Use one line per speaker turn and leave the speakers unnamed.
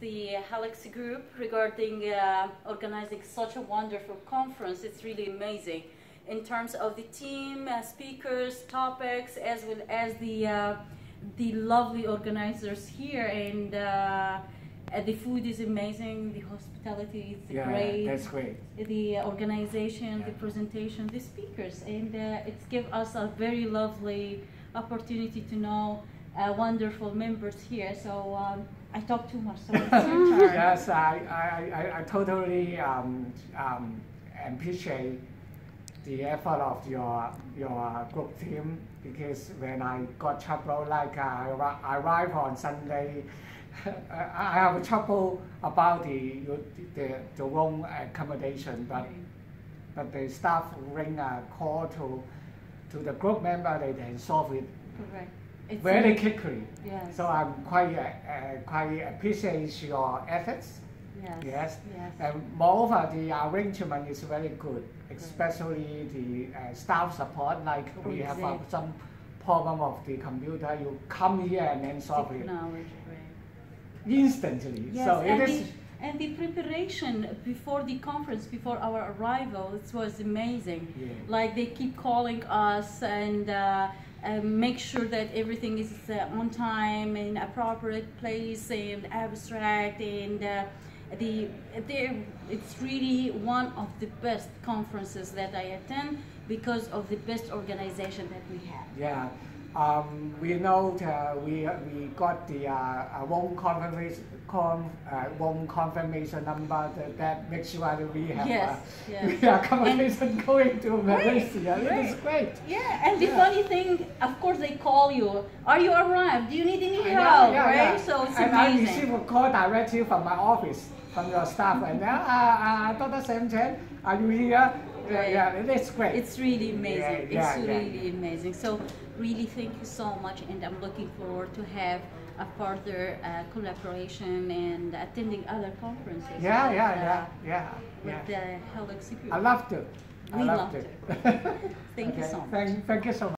the Helics Group regarding uh, organizing such a wonderful conference. It's really amazing in terms of the team, uh, speakers, topics, as well as the uh, the lovely organizers here. And uh, the food is amazing. The hospitality is
yeah,
great.
That's great.
The organization,
yeah.
the presentation, the speakers, and uh, it's give us a very lovely opportunity to know uh, wonderful members here. So um, I talk too much, so it's your turn.
yes, I, I, I, I totally um, um, appreciate the effort of your your group team because when I got trouble, like uh, I arrived on Sunday, I have trouble about the the, the room accommodation, but but the staff ring a call to to the group member, they can solve it.
Correct.
It's very quickly.
Yes.
So I'm quite uh, uh, quite appreciate your efforts.
Yes.
Yes.
yes.
And moreover, the arrangement is very good, especially the uh, staff support. Like we have uh, some problem of the computer, you come here and then solve it
right.
instantly.
Yes,
so
and
it is.
The, and the preparation before the conference, before our arrival, it was amazing.
Yeah.
Like they keep calling us and. Uh, um, make sure that everything is uh, on time in appropriate place and abstract and uh, the it's really one of the best conferences that I attend because of the best organization that we have.
Yeah. Um, we know uh, we, we got the uh, one confirmation, con, uh, one confirmation number that, that makes sure that we have
yes,
uh,
yes.
we are confirmation going to Malaysia.
Right,
it is great.
Yeah, and the
yeah.
funny thing, of course, they call you. Are you arrived? Do you need any help?
Yeah, yeah,
right? So it's
and
amazing.
I receive a call directly from my office, from your staff, and then, uh, uh, Dr. Sam Chen, are you here? Yeah, yeah, it's great.
It's really amazing.
Yeah,
it's
yeah,
really amazing. So really thank you so much and I'm looking forward to have a further uh, collaboration and attending other conferences.
Yeah,
with,
yeah,
uh,
yeah, yeah.
With the Helics Group.
I love to. I
we
love
love
to.
to. thank
okay.
you so much.
Thank, thank you so much.